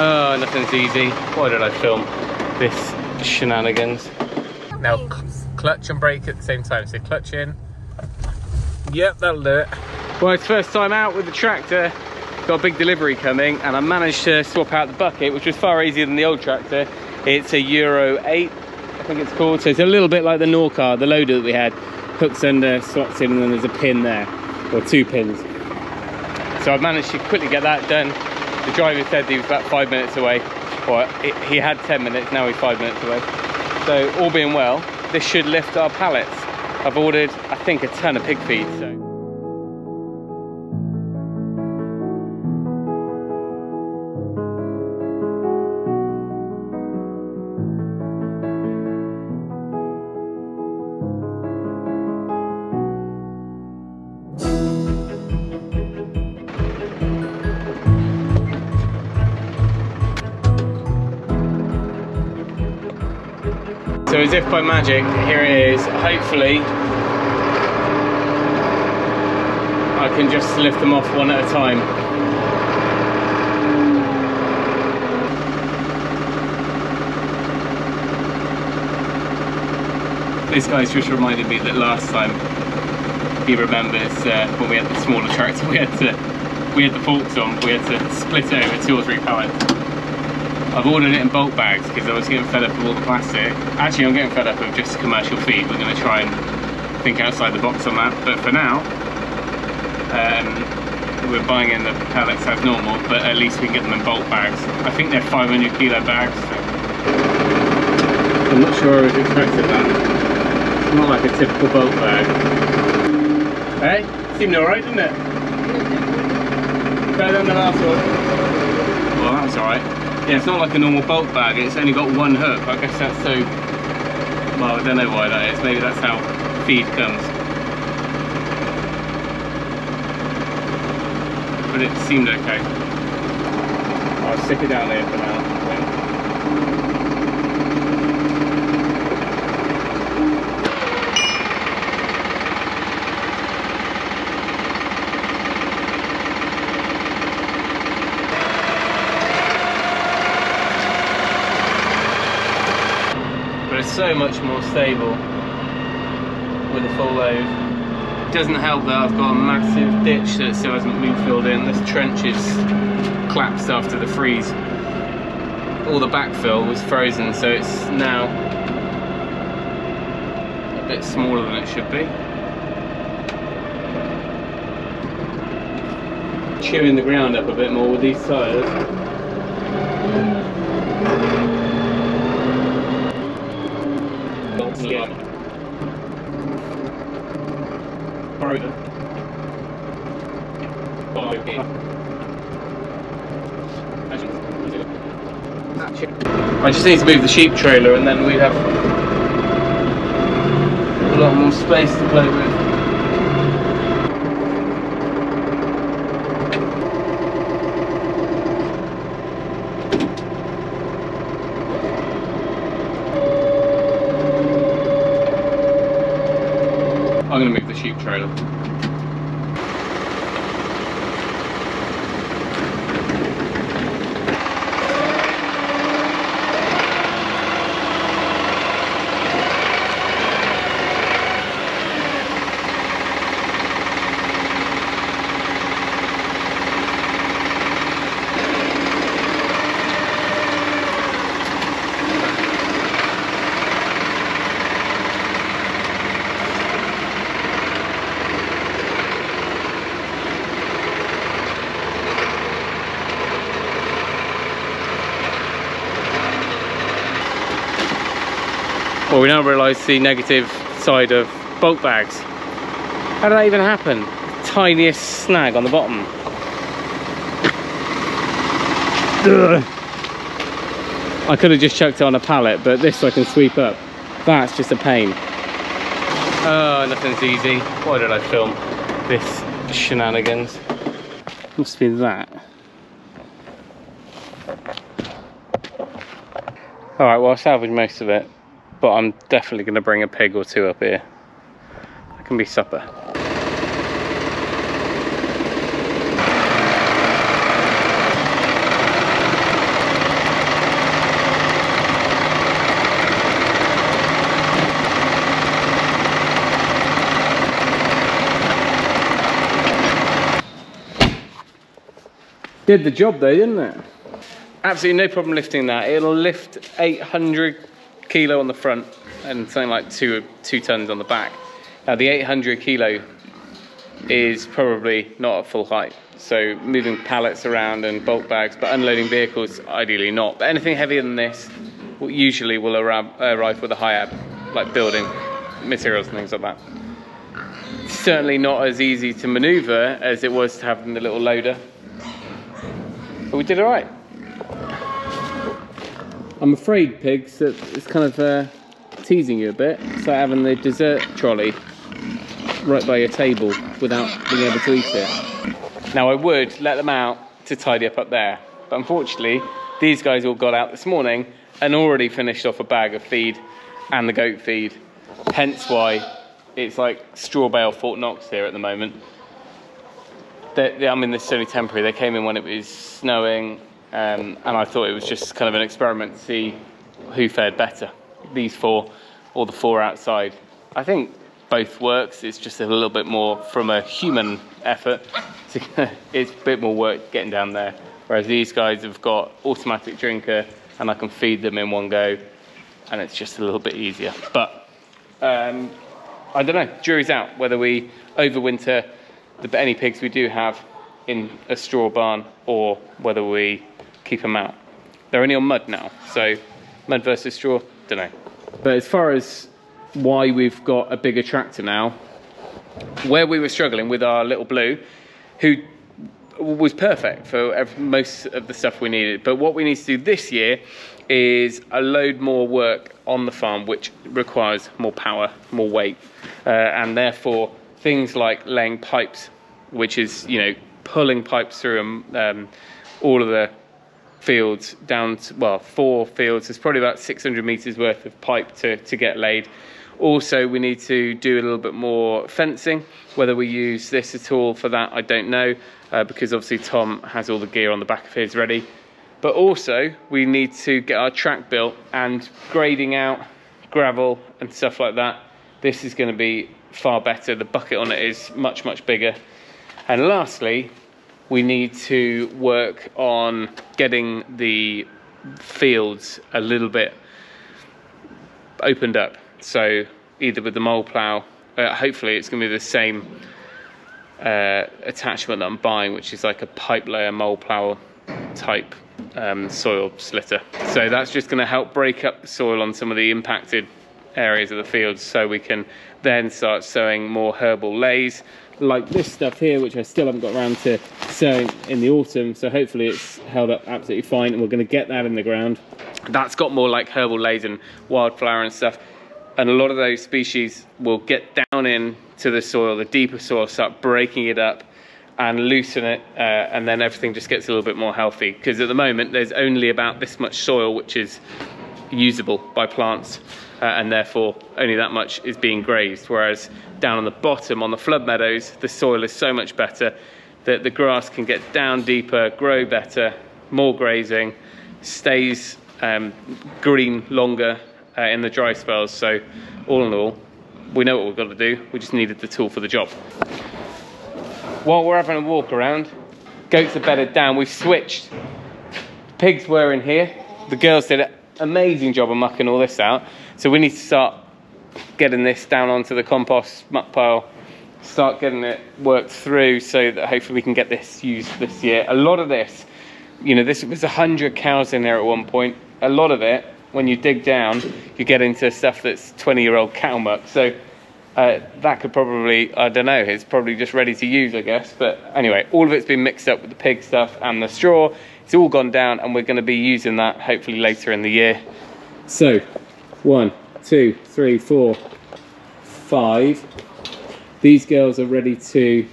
Oh, nothing's easy. Why did I film this shenanigans? Now, cl clutch and brake at the same time. So clutch in. Yep, that'll do it. Well, it's first time out with the tractor. Got a big delivery coming and I managed to swap out the bucket, which was far easier than the old tractor. It's a Euro 8, I think it's called. So it's a little bit like the Norcar, the loader that we had. Hooks under, slots in, and then there's a pin there, or two pins. So I've managed to quickly get that done. The driver said he was about five minutes away, or it, he had 10 minutes, now he's five minutes away. So all being well, this should lift our pallets. I've ordered, I think, a ton of pig feed. So. If by magic, here it is. Hopefully, I can just lift them off one at a time. This guy's just reminded me that last time he remembers uh, when we had the smaller tractor, we had to we had the forks on, we had to split it over two or three pallets. I've ordered it in bulk bags because I was getting fed up with all the plastic. Actually, I'm getting fed up with just commercial feed. We're going to try and think outside the box on that. But for now, um, we're buying in the pellets as normal, but at least we can get them in bulk bags. I think they're 500 kilo bags. I'm not sure I was expecting that. It's not like a typical bulk bag. Hey, seemed alright, didn't it? Better than the last one. Well, that was alright. Yeah, it's not like a normal bulk bag, it's only got one hook. I guess that's so, well, I don't know why that is. Maybe that's how feed comes. But it seemed okay. I'll stick it down there for now. So much more stable with a full load. Doesn't help that I've got a massive ditch that still hasn't been filled in. This trench is collapsed after the freeze. All the backfill was frozen, so it's now a bit smaller than it should be. Chewing the ground up a bit more with these tyres. Yeah. Frozen. I just need to move the sheep trailer and then we have a lot more space to play with. I'm to make the sheep trailer. Well, we now realise the negative side of bulk bags. How did that even happen? Tiniest snag on the bottom. I could have just chucked it on a pallet, but this I can sweep up. That's just a pain. Oh, nothing's easy. Why did I film this shenanigans? Must be that. Alright, well I salvaged most of it but I'm definitely going to bring a pig or two up here. That can be supper. Did the job though, didn't it? Absolutely no problem lifting that. It'll lift 800 kilo on the front and something like two, two tons on the back. Now the 800 kilo is probably not at full height. So moving pallets around and bulk bags, but unloading vehicles, ideally not. But anything heavier than this usually will arrive with a HIAB, like building materials and things like that. Certainly not as easy to maneuver as it was to have the little loader. But we did all right. I'm afraid, pigs, that it's kind of uh, teasing you a bit. So having the dessert trolley right by your table without being able to eat it. Now I would let them out to tidy up up there, but unfortunately these guys all got out this morning and already finished off a bag of feed and the goat feed, hence why it's like straw bale Fort Knox here at the moment. They're, I mean, this is only temporary. They came in when it was snowing, um, and I thought it was just kind of an experiment to see who fared better, these four or the four outside. I think both works. It's just a little bit more from a human effort. it's a bit more work getting down there. Whereas these guys have got automatic drinker and I can feed them in one go and it's just a little bit easier. But um, I don't know, jury's out whether we overwinter the, any pigs we do have in a straw barn or whether we keep them out. They're only on mud now, so mud versus straw, don't know. But as far as why we've got a bigger tractor now. Where we were struggling with our little blue, who was perfect for most of the stuff we needed. But what we need to do this year is a load more work on the farm, which requires more power, more weight, uh, and therefore things like laying pipes, which is you know pulling pipes through um, all of the fields down to, well four fields. There's probably about 600 meters worth of pipe to to get laid. Also, we need to do a little bit more fencing. Whether we use this at all for that, I don't know, uh, because obviously Tom has all the gear on the back of his ready. But also, we need to get our track built and grading out gravel and stuff like that. This is going to be far better. The bucket on it is much, much bigger. And lastly, we need to work on getting the fields a little bit opened up. So either with the mole plough, uh, hopefully it's going to be the same uh, attachment that I'm buying, which is like a pipe layer mole plough type um, soil slitter. So that's just going to help break up the soil on some of the impacted areas of the fields so we can then start sowing more herbal leys like this stuff here which I still haven't got around to sowing in the autumn so hopefully it's held up absolutely fine and we're going to get that in the ground that's got more like herbal laden wildflower and stuff and a lot of those species will get down into the soil, the deeper soil, start breaking it up and loosen it, uh, and then everything just gets a little bit more healthy. Because at the moment, there's only about this much soil which is usable by plants, uh, and therefore only that much is being grazed. Whereas down on the bottom, on the flood meadows, the soil is so much better that the grass can get down deeper, grow better, more grazing, stays um, green longer, uh, in the dry spells. So all in all, we know what we've got to do. We just needed the tool for the job. While we're having a walk around, goats are bedded down. We've switched. Pigs were in here. The girls did an amazing job of mucking all this out. So we need to start getting this down onto the compost muck pile, start getting it worked through so that hopefully we can get this used this year. A lot of this, you know, this was 100 cows in there at one point. A lot of it when you dig down, you get into stuff that's 20 year old cow muck. So uh, that could probably, I don't know, it's probably just ready to use, I guess. But anyway, all of it's been mixed up with the pig stuff and the straw. It's all gone down, and we're going to be using that hopefully later in the year. So, one, two, three, four, five. These girls are ready to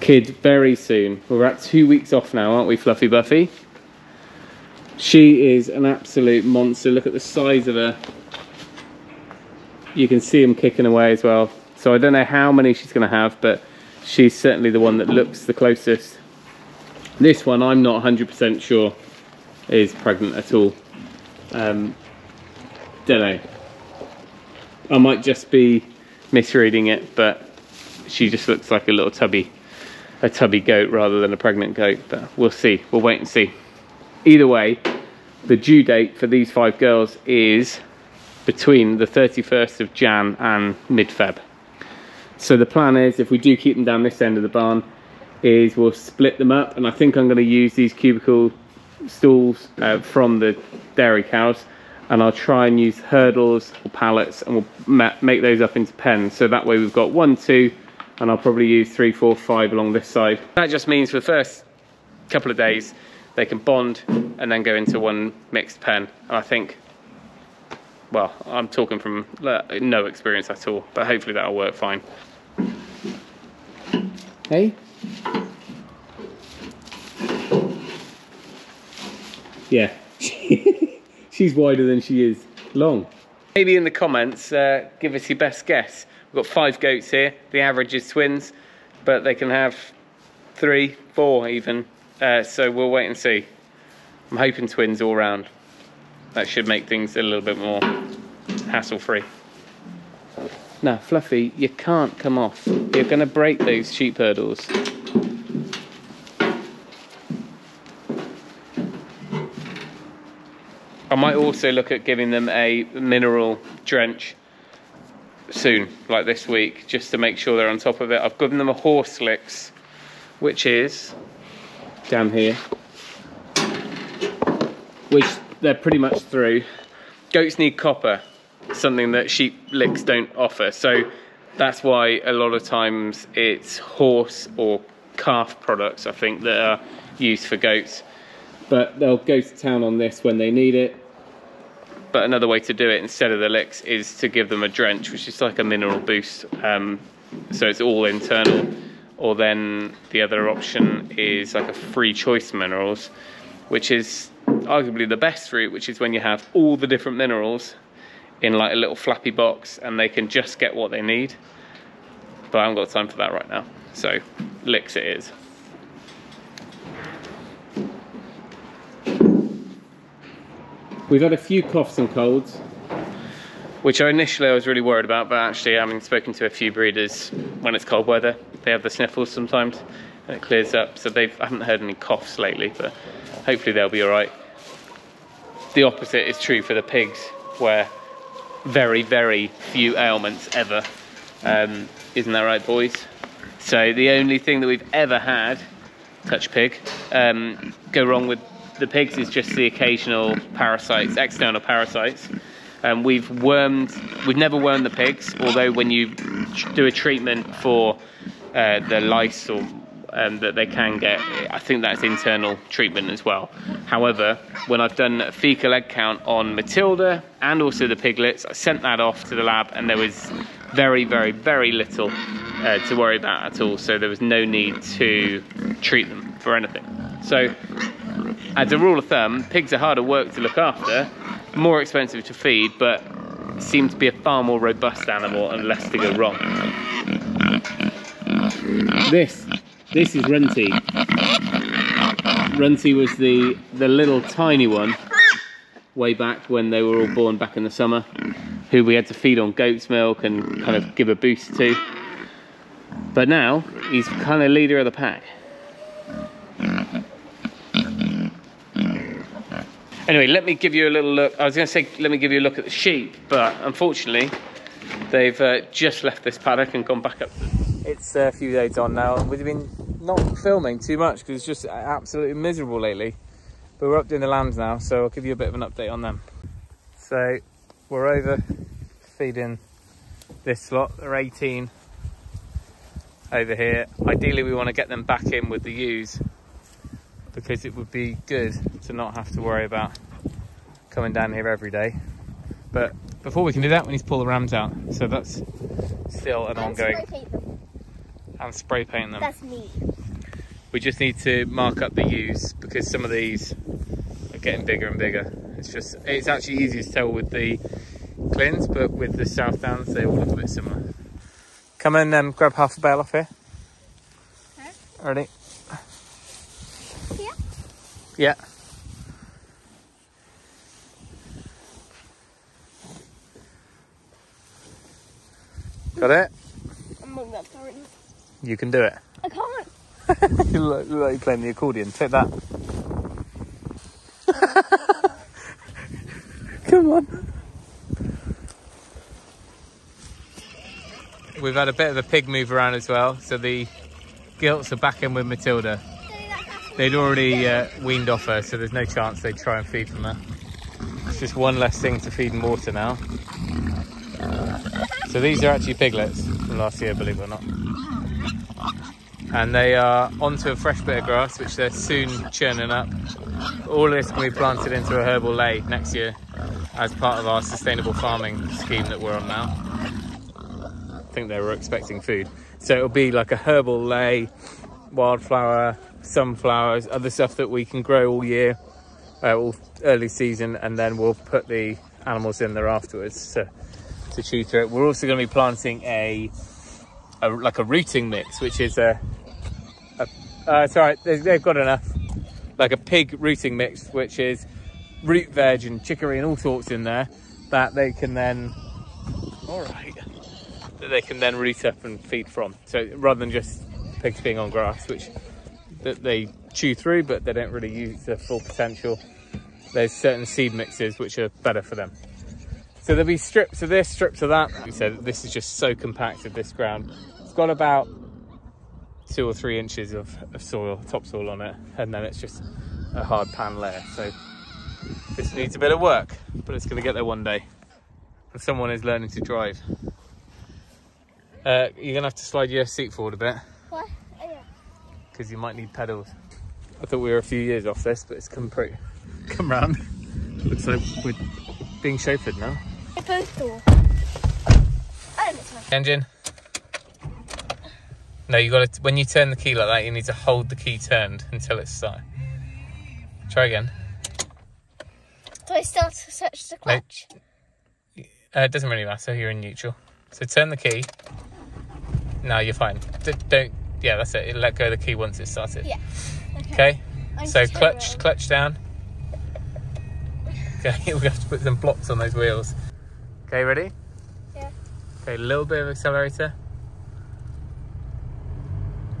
kid very soon. We're at two weeks off now, aren't we, Fluffy Buffy? She is an absolute monster. Look at the size of her. You can see them kicking away as well. So I don't know how many she's going to have, but she's certainly the one that looks the closest. This one, I'm not 100% sure is pregnant at all. Um, don't know. I might just be misreading it, but she just looks like a little tubby. a tubby goat rather than a pregnant goat, but we'll see. We'll wait and see. Either way, the due date for these five girls is between the 31st of Jan and mid-Feb. So the plan is, if we do keep them down this end of the barn, is we'll split them up, and I think I'm going to use these cubicle stools uh, from the dairy cows, and I'll try and use hurdles or pallets, and we'll make those up into pens. So that way we've got one, two, and I'll probably use three, four, five along this side. That just means for the first couple of days, they can bond and then go into one mixed pen. And I think, well, I'm talking from no experience at all, but hopefully that'll work fine. Hey? Yeah, she's wider than she is long. Maybe in the comments, uh, give us your best guess. We've got five goats here. The average is twins, but they can have three, four even. Uh, so we'll wait and see. I'm hoping twins all round. That should make things a little bit more hassle-free. Now, Fluffy, you can't come off. You're going to break those sheep hurdles. Might also look at giving them a mineral drench soon, like this week, just to make sure they're on top of it. I've given them a Horslyx, which is down here, which they're pretty much through. Goats need copper, something that sheep licks don't offer. So that's why a lot of times it's horse or calf products, I think, that are used for goats. But they'll go to town on this when they need it. But another way to do it instead of the licks is to give them a drench, which is like a mineral boost. Um, so it's all internal. Or then the other option is like a free choice minerals, which is arguably the best route, which is when you have all the different minerals in like a little flappy box and they can just get what they need. But I haven't got time for that right now. So licks it is. We've had a few coughs and colds, which I initially I was really worried about, but actually having spoken to a few breeders when it's cold weather, they have the sniffles sometimes and it clears up. So they've, I haven't heard any coughs lately, but hopefully they'll be all right. The opposite is true for the pigs, where very, very few ailments ever. Um, isn't that right, boys? So the only thing that we've ever had, touch pig, um, go wrong with the pigs is just the occasional parasites, external parasites. Um, we've wormed, we've never wormed the pigs, although when you do a treatment for uh, the lice or um, that they can get, I think that's internal treatment as well. However, when I've done a fecal egg count on Matilda and also the piglets, I sent that off to the lab and there was very, very, very little uh, to worry about at all. So there was no need to treat them for anything. So as a rule of thumb, pigs are harder work to look after, more expensive to feed, but seem to be a far more robust animal and less to go wrong. This, this is Runty. Runty was the, the little tiny one way back when they were all born back in the summer, who we had to feed on goat's milk and kind of give a boost to. But now, he's kind of leader of the pack. Anyway, let me give you a little look. I was going to say, let me give you a look at the sheep, but unfortunately, they've uh, just left this paddock and gone back up. It's a few days on now, we've been not filming too much because it's just absolutely miserable lately. But we're up doing the lambs now, so I'll give you a bit of an update on them. So we're over feeding this lot. They're 18 over here. Ideally, we want to get them back in with the ewes because it would be good to not have to worry about coming down here every day. But before we can do that, we need to pull the rams out. So that's still an And ongoing. spray paint them. And spray paint them. That's me. We just need to mark up the ewes because some of these are getting bigger and bigger. It's just, it's actually easy to tell with the Lleyns, but with the South Downs, they all look a bit similar. Come and um, grab half a bale off here. Okay. Ready? Yeah. Got it? I'm not that sorry. You can do it. I can't. you look like you're playing the accordion. Take that. Come on. We've had a bit of a pig move around as well, so the gilts are back in with Matilda. They'd already uh, weaned off her, so there's no chance they'd try and feed from her. It's just one less thing to feed and water now. So these are actually piglets from last year, believe it or not. And they are onto a fresh bit of grass, which they're soon churning up. All this can be planted into a herbal ley next year as part of our sustainable farming scheme that we're on now. I think they were expecting food. So it'll be like a herbal ley, wildflower, sunflowers, other stuff that we can grow all year, uh, all early season, and then we'll put the animals in there afterwards to, to chew through it. We're also going to be planting a, a like a rooting mix, which is a, a uh, it's all right, they- they've got enough, like a pig rooting mix, which is root veg and chicory and all sorts in there that they can then, all right, that they can then root up and feed from. So rather than just pigs being on grass, which that they chew through, but they don't really use their full potential. There's certain seed mixes which are better for them. So there'll be strips of this, strips of that. We said this is just so compacted, this ground. It's got about two or three inches of, of soil, topsoil on it, and then it's just a hard pan layer. So this needs a bit of work, but it's gonna get there one day. And someone is learning to drive. Uh, you're gonna have to slide your seat forward a bit. Because you might need pedals. I thought we were a few years off this, but it's come pretty, come round. Looks like we're being chauffeured now. They both do. Oh, it's my Engine. No, you got to. When you turn the key like that, you need to hold the key turned until it's started. Try again. Do I still to search the clutch? Uh, it doesn't really matter. You're in neutral. So turn the key. No, you're fine. D- don't. Yeah, that's it. It Let go of the key once it's started. Yeah. Okay. I'm So clutch, clutch down. Okay, we have to put some blocks on those wheels. Okay, ready? Yeah. Okay, a little bit of accelerator.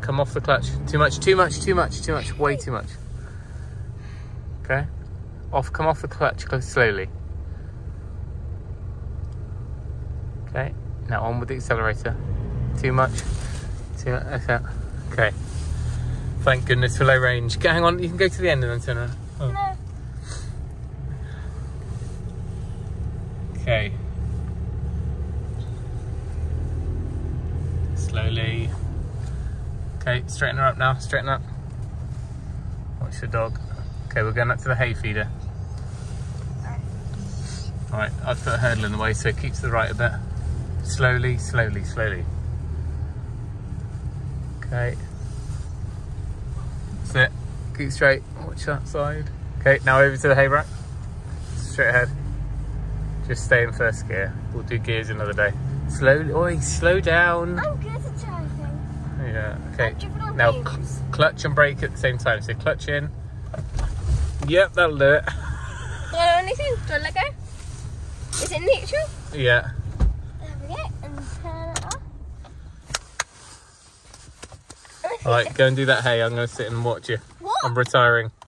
Come off the clutch. Too much, too much, too much, too much, way too much. Okay. Off, come off the clutch go slowly. Okay, now on with the accelerator. Too much. Too much. Okay. okay. Thank goodness for low range. Okay, hang on, you can go to the end and then turn around. Oh. No. Okay. Slowly. Okay, straighten her up now. Straighten up. Watch the dog. Okay, we're going up to the hay feeder. Alright, I've put a hurdle in the way so it keeps the right a bit. Slowly, slowly, slowly. Okay. That's it. Keep straight. Watch that side. Okay, now over to the hay rack. Straight ahead. Just stay in first gear. We'll do gears another day. Slowly, oi, slow down. I'm good at driving. Yeah, okay. Now cl- clutch and brake at the same time. So clutch in. Yep, that'll do it. Do I do anything? Do I let go? Is it neutral? Yeah. There we go. And turn it off. Alright, go and do that hay. I'm going to sit and watch you. What? I'm retiring.